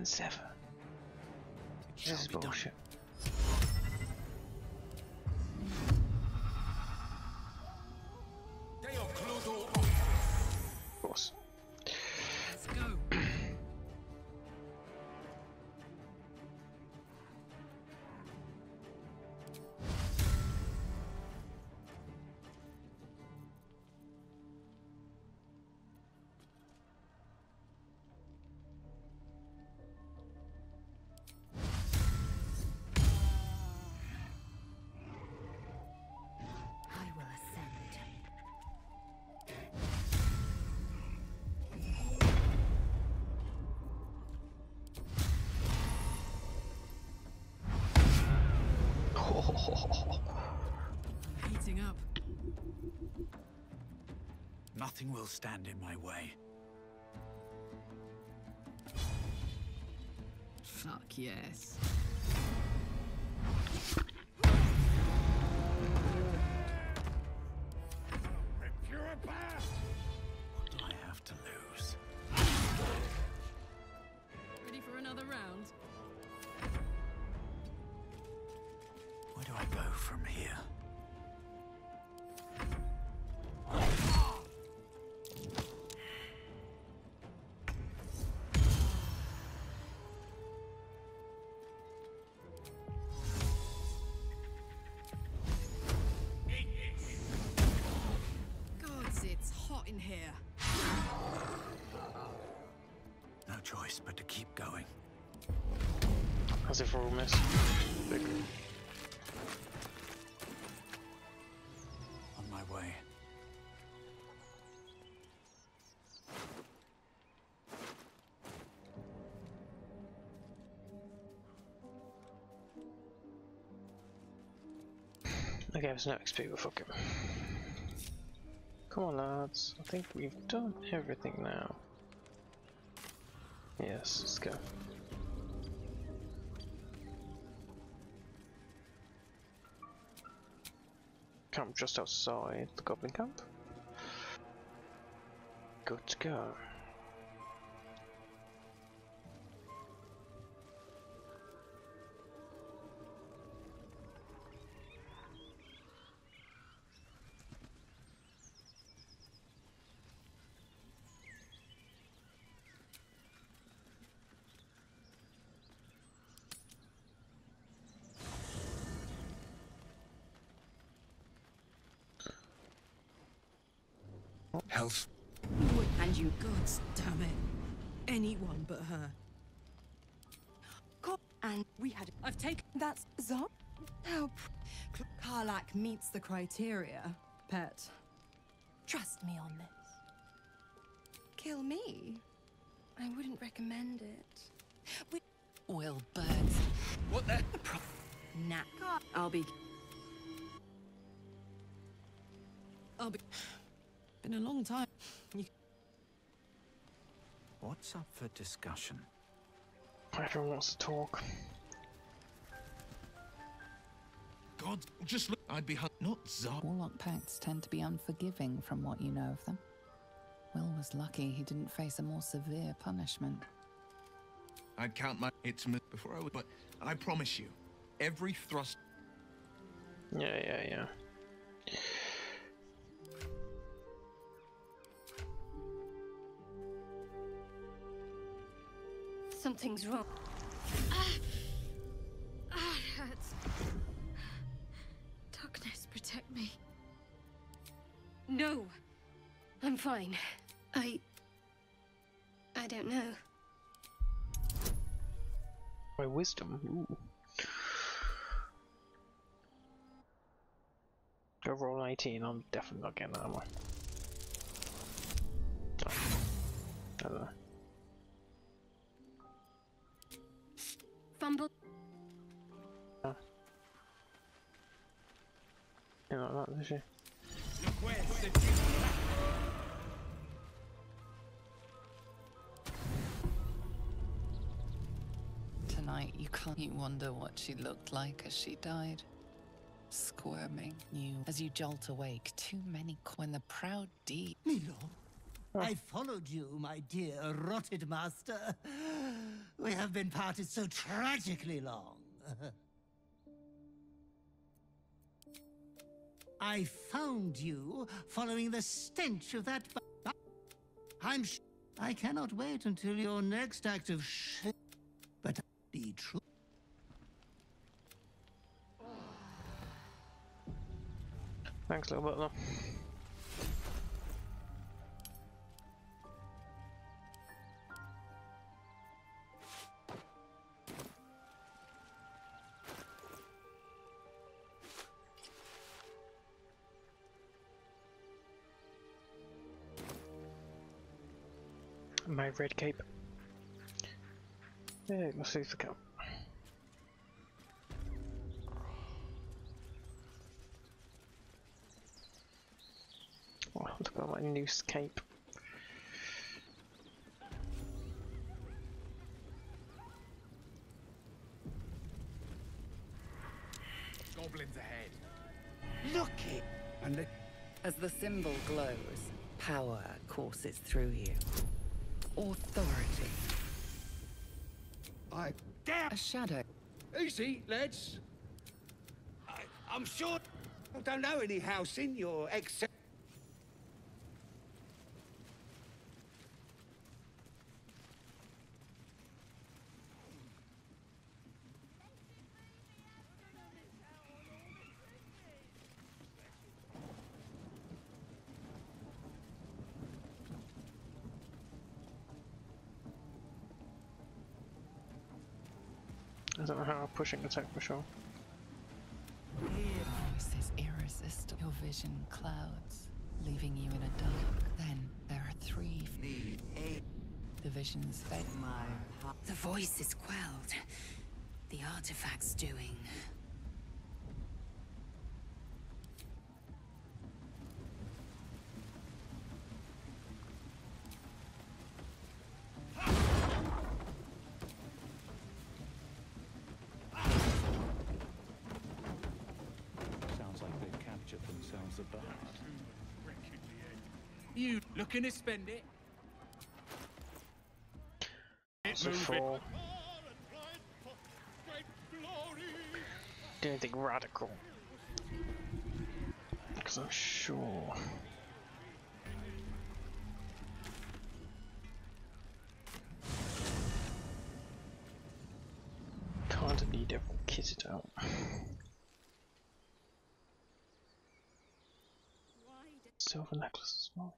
and seven. This is bullshit. Of Nothing will stand in my way. Fuck yes. Choice but to keep going. As if we're all miss. Big. On my way. Okay, there's no XP, but fuck it. Come on, lads. I think we've done everything now. Yes, let's go. Camp just outside the Goblin Camp. Good to go. Health. And you Gods damn it. Anyone but her. go and we had I've taken. that's Zop. Pr- Karlach meets the criteria, pet. Trust me on this. Kill me. I wouldn't recommend it. We Well, birds. What the? nah. I'll be I'll be. Been a long time. You What's up for discussion? Everyone wants to talk. God, just look. I'd be hun- not Zar. Warlock pacts tend to be unforgiving from what you know of them. Wyll was lucky he didn't face a more severe punishment. I'd count my it's before I would, but I promise you, every thrust. Yeah, yeah, yeah. Something's wrong. Ah, it hurts. Darkness, protect me. No. I'm fine. I. I don't know. My wisdom. Ooh. Go roll 18, I'm definitely not getting that one. I don't know. Fumble. You know that, is she? Tonight, you can't you wonder what she looked like as she died. Squirming, you as you jolt awake. Too many when the proud deed. Milo, I followed you, my dear rotted master. We have been parted so tragically long. I found you following the stench of that. I'm. I cannot wait until your next act of sh. But be true. Thanks, little butler. My red cape. Yeah, let's see the cup. Oh, look at my noose cape. Goblins ahead. Look it. And the As the symbol glows, power courses through you. Authority. I. Damn. A shadow. Easy, lads. I, I'm sure I don't know any house in your ex. I don't know how I'm pushing attack for sure. Voice is irresistible. Your vision clouds, leaving you in a dark. Then there are three. The visions fade. The voice is quelled. The artifact's doing. Looking to spend it? So four. Do anything radical. Because I'm sure. Kinda need everyone it out. Silver necklace as well.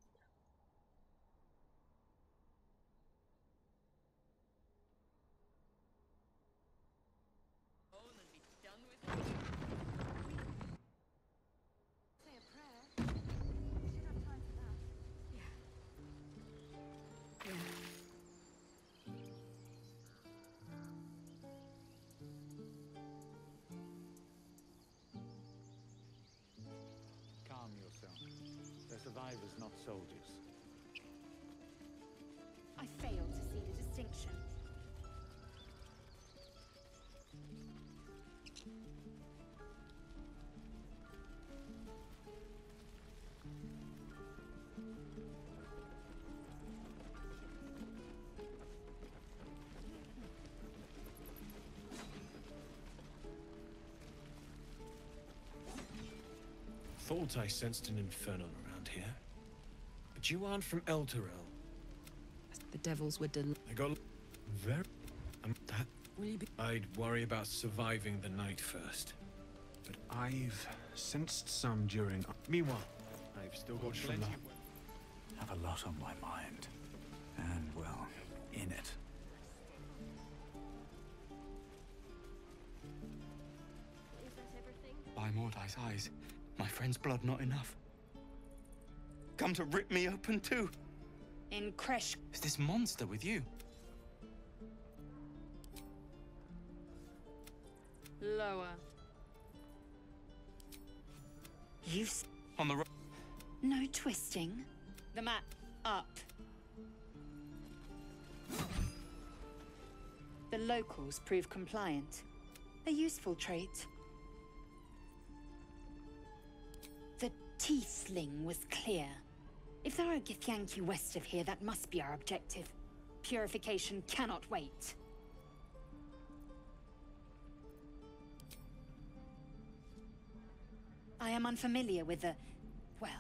Survivors, not soldiers. I fail to see the distinction. Thought I sensed an infernal around here. But you aren't from Elturel. The devils were del- I got very. Um, that Will you be- I'd worry about surviving the night first. But I've sensed some during. Meanwhile, I've still got plenty. Have a lot on my mind. And, well, in it. By Mordai's eyes, my friend's blood not enough. Come to rip me open too. In Kresh, Is this monster with you? Lower. you s- On the ro- no twisting. The map up. The locals prove compliant. A useful trait. The tiefling was clear. If there are Githyanki west of here, that must be our objective. Purification cannot wait. I am unfamiliar with the... Well,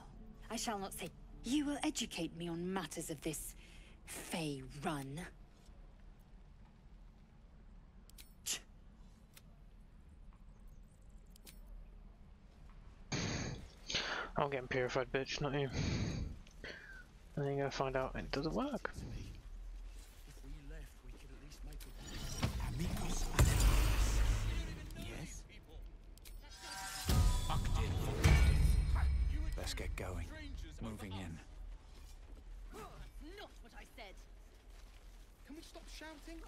I shall not say... You will educate me on matters of this... Fey run. I'm getting purified, bitch, not you. And then you're gonna find out it doesn't work. Yes? Let's get going. Moving in. Not what I said. Can we stop shouting?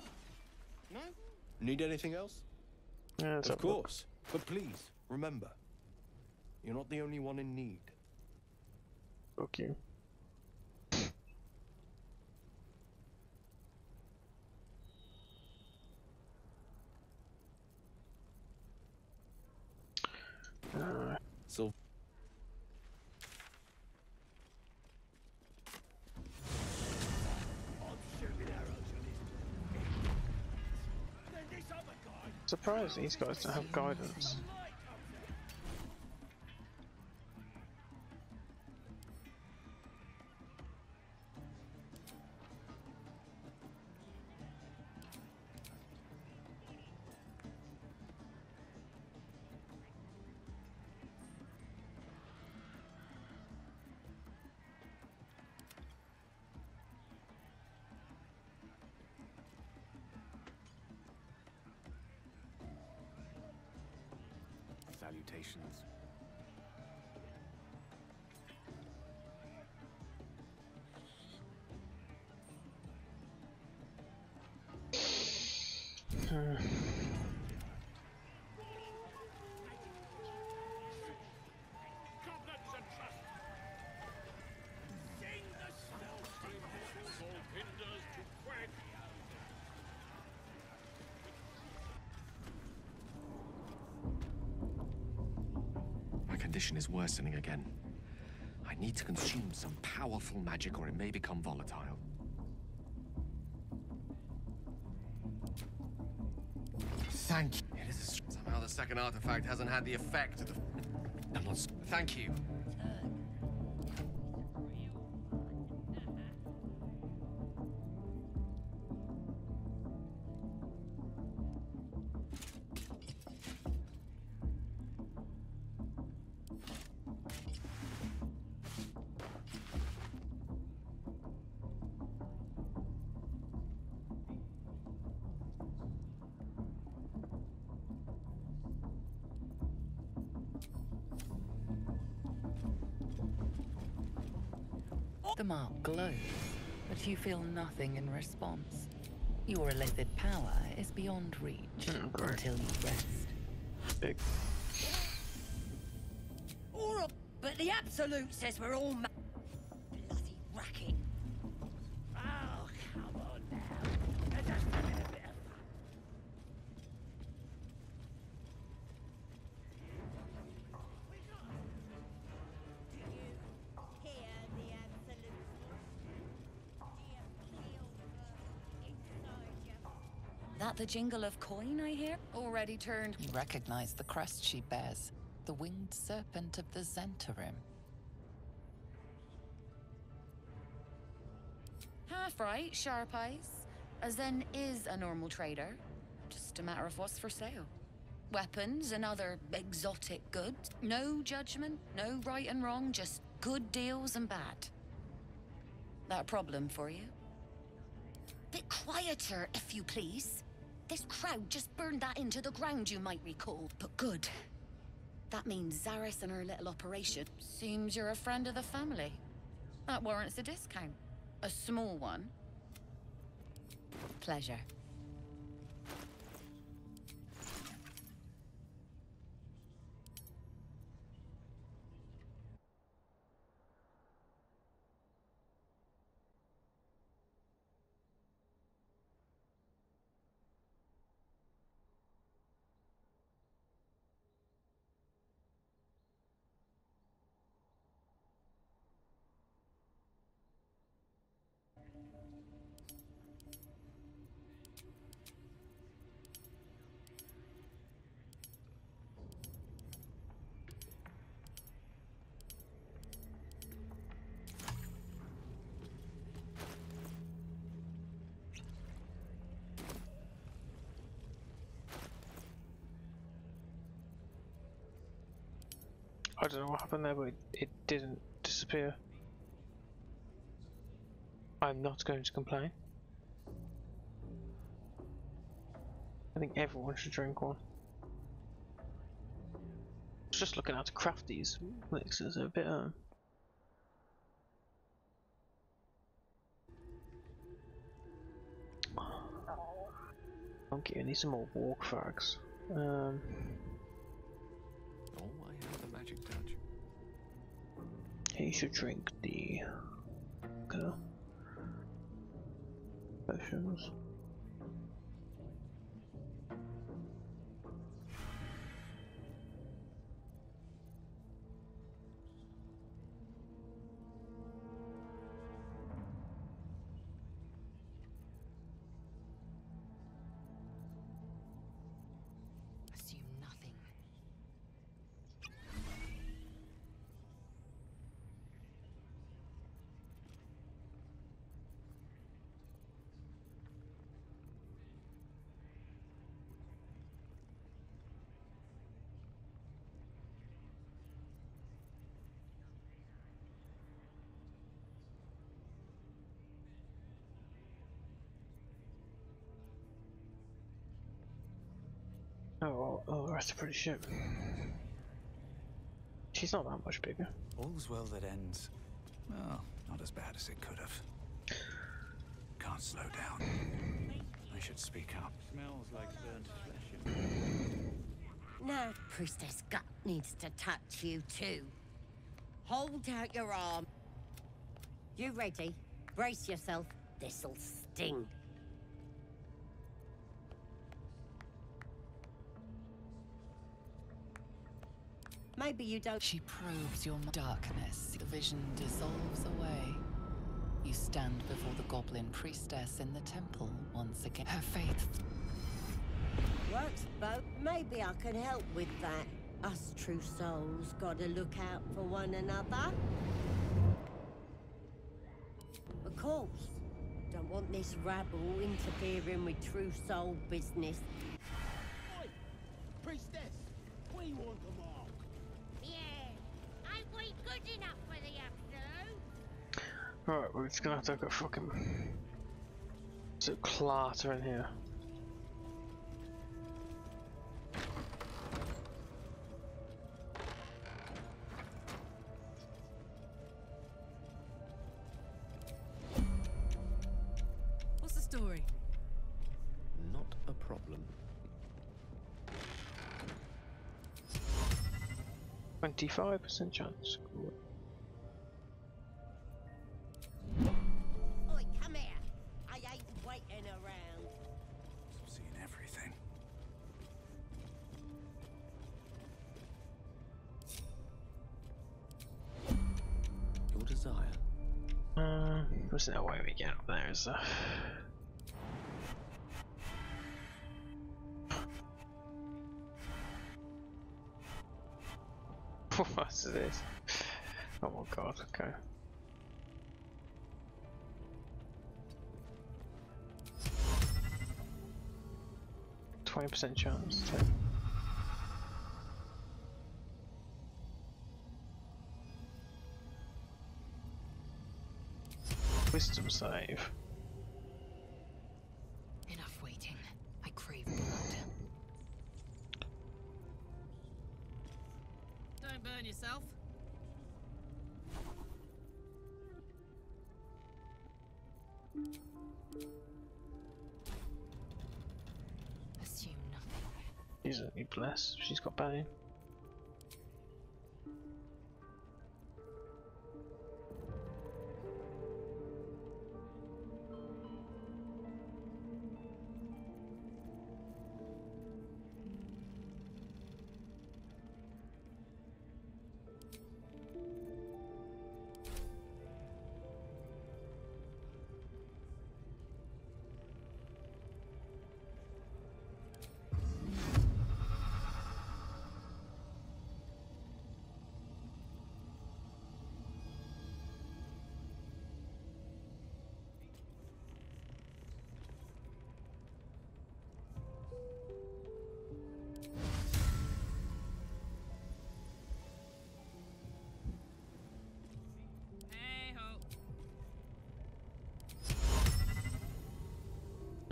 No? Need anything else? Yeah, of up- course. But please, remember, you're not the only one in need. Fuck you. Uh, So surprised these guys don't have guidance. Condition is worsening again. I need to consume some powerful magic or it may become volatile. Thank you. It is a Somehow the second artifact hasn't had the effect of the... Thank you. The mark glows, but you feel nothing in response. Your illithid power is beyond reach mm, until you rest. Big. All right, but the Absolute says we're all the jingle of coin I hear? Already turned. You recognize the crest she bears, the winged serpent of the Zhentarim. Half right, sharp eyes. As then is a normal trader. Just a matter of what's for sale. Weapons and other exotic goods. No judgment, no right and wrong, just good deals and bad. That a problem for you? Bit quieter, if you please. This crowd just burned that into the ground, you might recall. But good. That means Zaris and her little operation. Seems you're a friend of the family. That warrants a discount. A small one. Pleasure. I don't know what happened there, but it, it didn't disappear. I'm not going to complain. I think everyone should drink one. I was just looking how to craft these mixers, a bit um Okay, I need some more walk frags. Um should drink the okay. potions. Oh, oh, that's a pretty ship. She's not that much bigger. All's well that ends. Well, not as bad as it could have. Can't slow down. I should speak up. Smells like burnt flesh. Now, Priestess Gut needs to touch you too. Hold out your arm. You ready? Brace yourself. This'll sting. Maybe you don't. She probes your darkness. The vision dissolves away. You stand before the goblin priestess in the temple once again. Her faith Works, Bo. Maybe I can help with that. Us true souls gotta look out for one another. Of course. Don't want this rabble interfering with true soul business. Priestess, we want them all. Alright, we're just gonna have to go fucking so clatter in here. What's the story? Not a problem. Twenty-five percent chance. Cool. Up there, is this? Oh my god, okay. Twenty percent chance. to- Wisdom save. Blessed.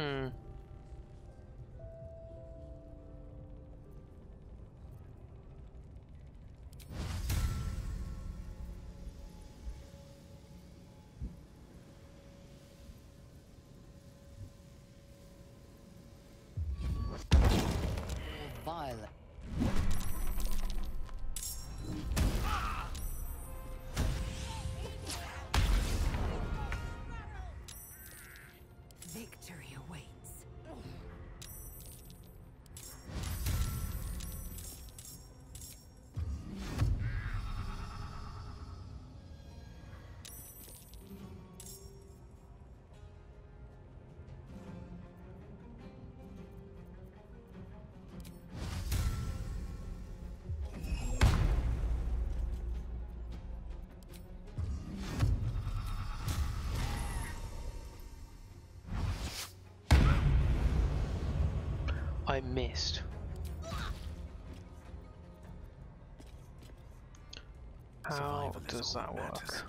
Hmm. Violet. I missed. How Survival does that matters.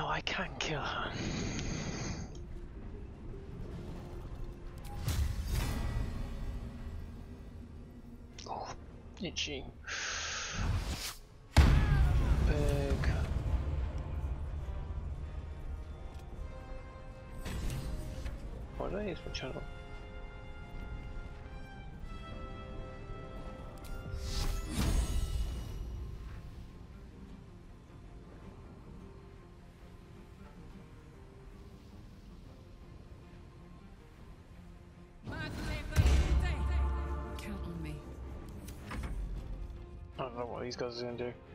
No, I can't kill her. Oh, itchy. Big. What did I use for channel? These guys are gonna do.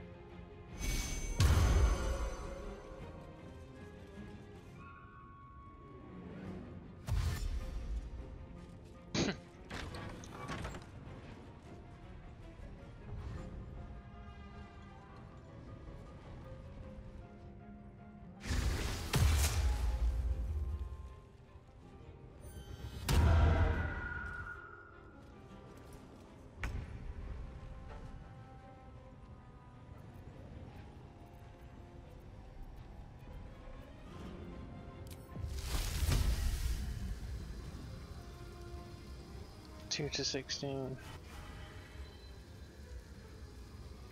Two to sixteen.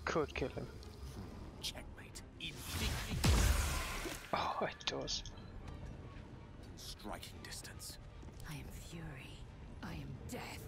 Could kill him. Checkmate. Oh, it does. Striking distance. I am fury. I am death.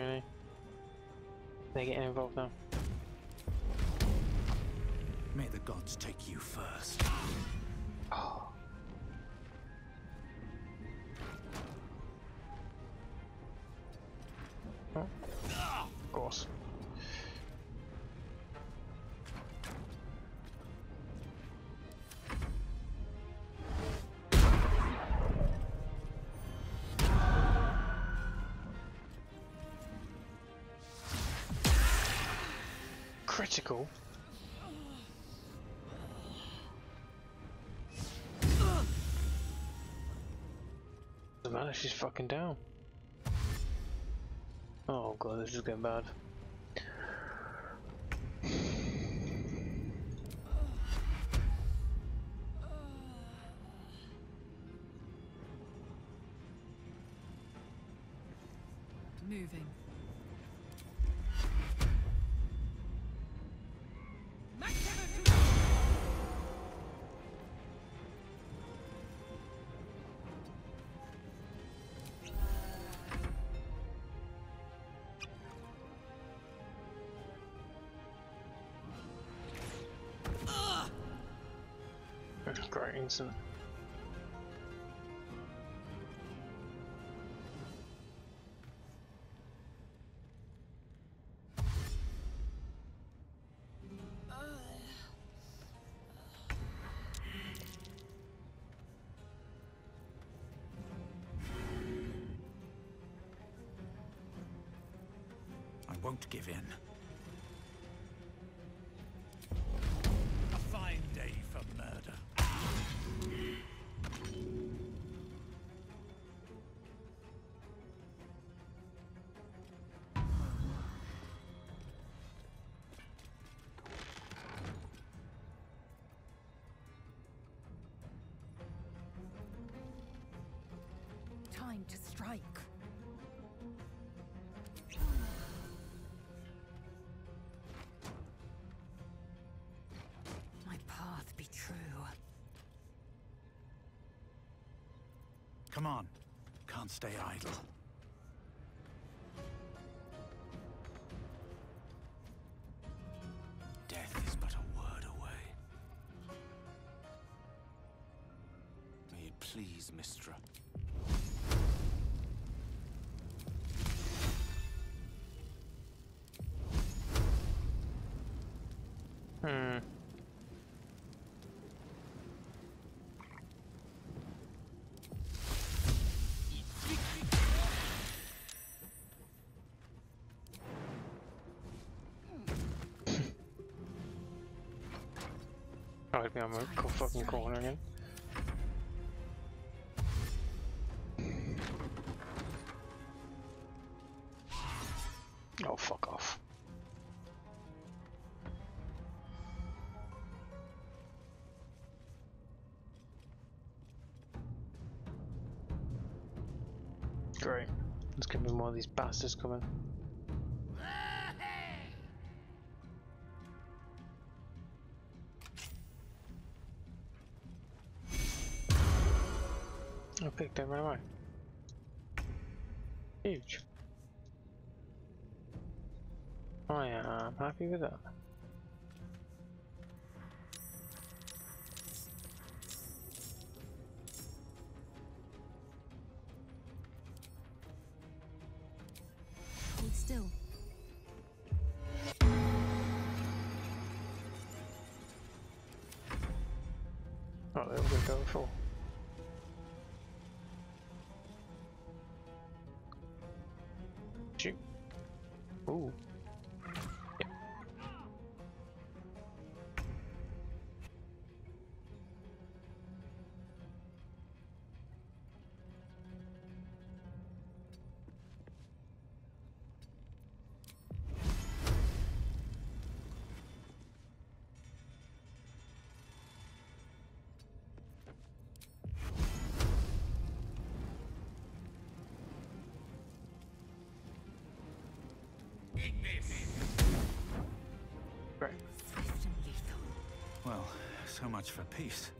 Really? They're getting involved now. May the gods take you first. Matter, she's fucking down. Oh god, this is getting bad. Instant. I won't give in. Come on. Can't stay idle. Death is but a word away. May it please, Mystra. Hmm. Oh, hit me on my co- fucking corner again. Oh, fuck off. Great. Let's give me more of these bastards coming. Them right away. Huge. I am happy with that. Right. Well, so much for peace.